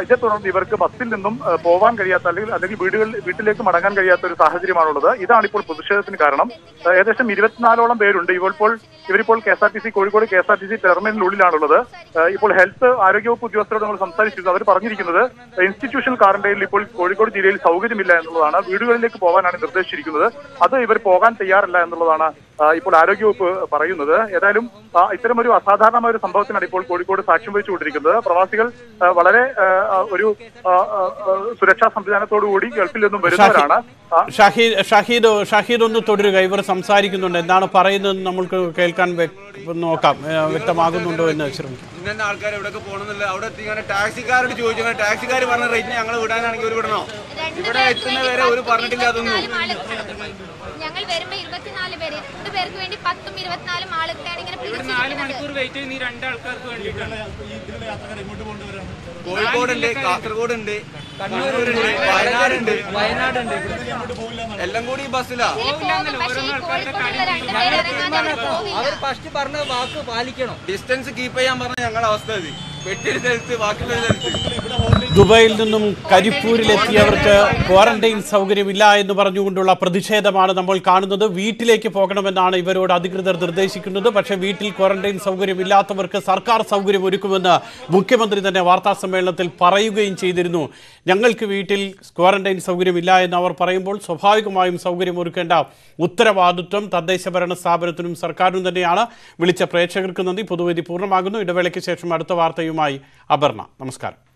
ഇതേ തുടർന്ന് ഇവർക്ക് ബസ്സിൽ നിന്നും പോവാൻ കഴിയാത്ത അല്ലെങ്കിൽ അല്ലെങ്കിൽ വീടുകളിൽ വീട്ടിലേക്ക് മടങ്ങാൻ കഴിയാത്ത ഒരു സാഹചര്യമാണുള്ളത്. ഇതാണ് ഇപ്പോൾ പ്രതിഷേധത്തിന് കാരണം. ഏകദേശം ഇരുപത്തിനാലോളം പേരുണ്ട്. ഇവരിപ്പോൾ ഇവരിപ്പോൾ K S R T C Kozhikode K S R T C ടെർമിനലിനുള്ളിലാണുള്ളത് ഇപ്പോൾ ഹെൽത്ത് ആരോഗ്യവകുപ്പ് ഉദ്യോഗസ്ഥരോട് നമ്മൾ സംസാരിച്ചിരുന്നു. അവർ പറഞ്ഞിരിക്കുന്നത് ഇൻസ്റ്റിറ്റ്യൂഷണൽ ക്വാറന്റൈനിൽ ഇപ്പോൾ കോഴിക്കോട് ജില്ലയിൽ സൗകര്യമില്ല എന്നുള്ളതാണ്. വീടുകളിലേക്ക് പോകാനാണ് നിർദ്ദേശിച്ചിരിക്കുന്നത്. അത് ഇവർ പോകാൻ തയ്യാറല്ല എന്നുള്ളതാണ് ഇപ്പോൾ ആരോഗ്യവകുപ്പ് പറയുന്നത്. ഏതായാലും ഇത്തരമൊരു അസാധാരണമായ ഒരു സംഭവത്തിനാണ് ഇപ്പോൾ കോഴിക്കോട് സാക്ഷ്യം വഹിച്ചുകൊണ്ടിരിക്കുന്നത്. പ്രവാസികൾ വളരെ ഒരു സുരക്ഷാ സംവിധാനത്തോടുകൂടി ഗൾഫിൽ നിന്നും വരുന്നവരാണ്. ഷഹീദ് ഷഹീദ് ഷഹീദ് ഒന്ന് തുടരുക. ഇവർ സംസാരിക്കുന്നുണ്ട്. എന്താണ് പറയുന്നത് നമുക്ക് കേൾക്കാൻ നോക്കാം. വ്യക്തമാകുന്നുണ്ടോ എന്ന് ശ്രമിക്കും ഇന്ന ആൾക്കാർ എവിടെയൊക്കെ പോകണമെന്നില്ല അവിടെ എത്തിങ്ങനെ ടാക്സിക്കാരോട് ചോദിച്ചു. ടാക്സിക്കാർ പറഞ്ഞ റേറ്റ് ഞങ്ങൾ വിടാനാണെങ്കിൽ ഒരു വിടണോ? ഇവിടെ എത്തുന്ന പേരെ ഒരു പറഞ്ഞിട്ടില്ല അതൊന്നും ഞങ്ങൾ വരുമ്പോ ഇരുപത്തിനാല് പേര്. രണ്ടു പേർക്ക് വേണ്ടി പത്തും ഇരുപത്തിനാലും ആളുകളാണ് ഇങ്ങനെ നാല് മണിക്കൂർ വെയിറ്റ് ചെയ്യുന്ന ഈ രണ്ടാൾക്കാർക്ക് വേണ്ടിയിട്ടാണ്. കോഴിക്കോടുണ്ട് കാസർഗോഡ് കണ്ണൂരുണ്ട് വയനാടുണ്ട് വയനാടുണ്ട്. എല്ലാം കൂടി ബസ്സിലാ? അവർ ഫസ്റ്റ് പറഞ്ഞ വാക്ക് പാലിക്കണം. ഡിസ്റ്റൻസ് കീപ്പ് ചെയ്യാൻ പറഞ്ഞ ഞങ്ങളുടെ അവസ്ഥ ഇത് വെട്ടിയൊരു സ്ഥലത്ത് ബാക്കിയുള്ള സ്ഥലത്ത് ദുബായിൽ നിന്നും കരിപ്പൂരിലെത്തിയവർക്ക് ക്വാറന്റൈൻ സൗകര്യമില്ല എന്ന് പറഞ്ഞുകൊണ്ടുള്ള പ്രതിഷേധമാണ് നമ്മൾ കാണുന്നത്. വീട്ടിലേക്ക് പോകണമെന്നാണ് ഇവരോട് അധികൃതർ നിർദ്ദേശിക്കുന്നത്. പക്ഷേ വീട്ടിൽ ക്വാറന്റൈൻ സൗകര്യമില്ലാത്തവർക്ക് സർക്കാർ സൗകര്യം ഒരുക്കുമെന്ന് മുഖ്യമന്ത്രി തന്നെ വാർത്താ സമ്മേളനത്തിൽ പറയുകയും ചെയ്തിരുന്നു. ഞങ്ങൾക്ക് വീട്ടിൽ ക്വാറന്റൈൻ സൗകര്യമില്ല എന്ന് അവർ പറയുമ്പോൾ സ്വാഭാവികമായും സൗകര്യം ഒരുക്കേണ്ട ഉത്തരവാദിത്വം തദ്ദേശ ഭരണ സ്ഥാപനത്തിനും സർക്കാരിനും തന്നെയാണ്. വിളിച്ച പ്രേക്ഷകർക്ക് നന്ദി. പൊതുവേദി പൂർണമാകുന്നു. ഇടവേളയ്ക്ക് ശേഷം അടുത്ത വാർത്തയുമായി അപർണ. നമസ്കാരം.